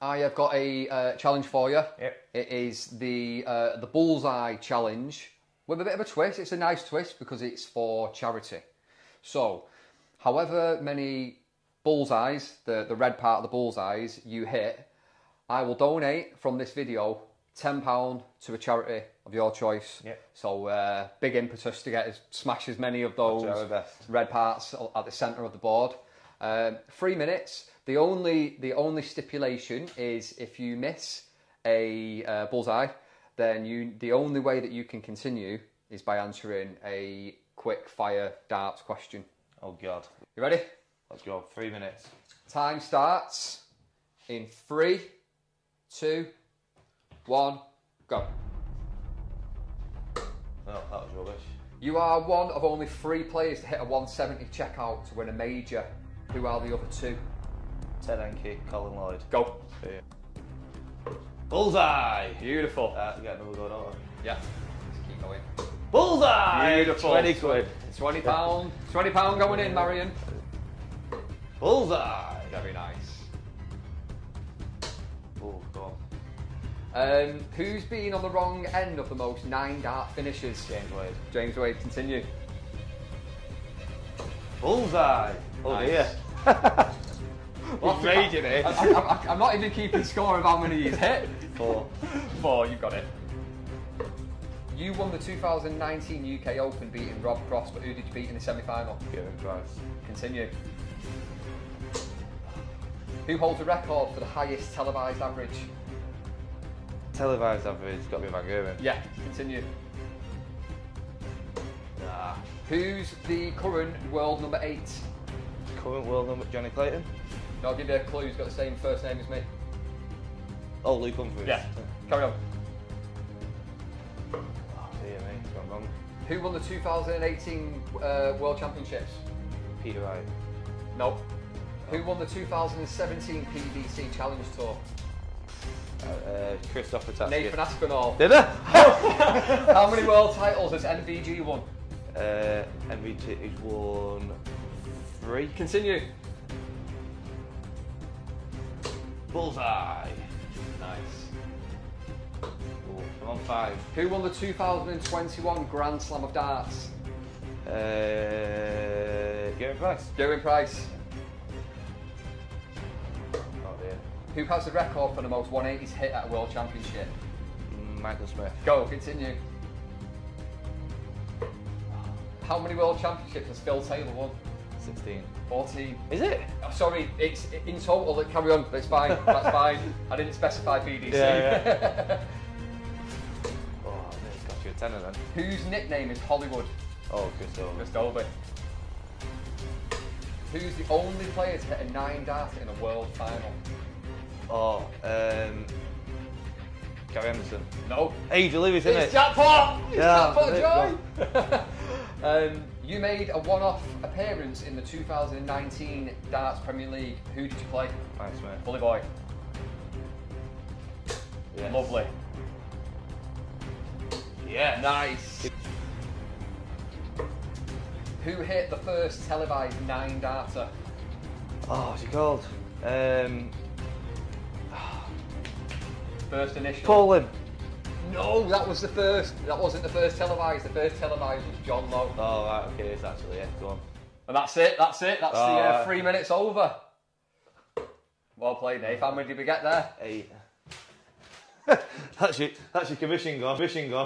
I have got a uh, challenge for you. Yep. It is the uh, the bullseye challenge with a bit of a twist. It's a nice twist because it's for charity. So, however many bullseyes, the, the red part of the bullseyes you hit, I will donate from this video £10 to a charity of your choice. Yep. So, uh, big impetus to get as, smash as many of those try my best. red parts at the centre of the board. Um, three minutes. The only the only stipulation is if you miss a uh, bullseye, then you the only way that you can continue is by answering a quick fire darts question. Oh God. You ready? Let's go. Three minutes. Time starts in three, two, one, go. Oh, that was rubbish. You are one of only three players to hit a 170 checkout to win a major. Who are the other two? Ted Hankey, Colin Lloyd. Go. Yeah. Bullseye! Beautiful. Uh, get another go, don't we? Yeah. Just keep going. Bullseye! Beautiful. 20 quid. Twenty pound. Twenty pound going in, Marion. Bullseye! Very nice. Oh, go on. Um, who's been on the wrong end of the most nine dart finishes? James Wade. James Wade, continue. Bullseye! Oh Nice. dear. What's the- raging it. I, I'm not even keeping score of how many he's hit. Four. Four, you got it. You won the 2019 UK Open beating Rob Cross, but who did you beat in the semi-final? Gerwyn Price. Continue. Who holds a record for the highest televised average? Televised average, got to be Van Gerwen. Yeah, continue. Nah. Who's the current world number eight? Current world number, Johnny Clayton. I'll give you a clue. He's got the same first name as me. Oh, Luke Humphries. Yeah. Carry on. Oh, dear me, it's gone wrong. Who won the 2018 uh, World Championships? Peter Wright. No. Who won the 2017 PDC Challenge Tour? Uh, uh, Krzysztof Ratajski. Nathan Aspinall. Did I? How many world titles has MVG won? uh, MVG, he's won three. Continue. Bullseye. Nice. Oh, I'm on five. Who won the 2021 Grand Slam of Darts? Uh, Gary Price. Gerwyn Price. Oh dear. Who has the record for the most 180s hit at a World Championship? Michael Smith. Go, continue. How many World Championships has Phil Taylor won? 16. 14. Is it? Oh, sorry, it's in total. Carry on. It's fine. That's fine. I didn't specify PDC. Yeah, Oh, I got you a tenner then. Whose nickname is Hollywood? Oh, Chris Dobey. Who's the only player to hit a nine dart in a world final? Oh, um, Gary Anderson. No. Adrian Lewis, isn't It's it? jackpot! It's Yeah, jackpot, Joy! um, you made a one-off appearance in the 2019 Darts Premier League. Who did you play? Mike Smith. Bully boy. Yes. Lovely. Yeah. Nice. Who hit the first televised nine darter? Oh, what's he called? Um, First initial. Lim. No, that was the first. That wasn't the first televised. The first televised was John Lowe. Oh, right, okay, it's actually, yeah, go on. And that's it. That's it. That's the Oh, uh, right. three minutes over. Well played, Dave. How many did we get there? Eight. that's your, that's your commission gone. Commission gone.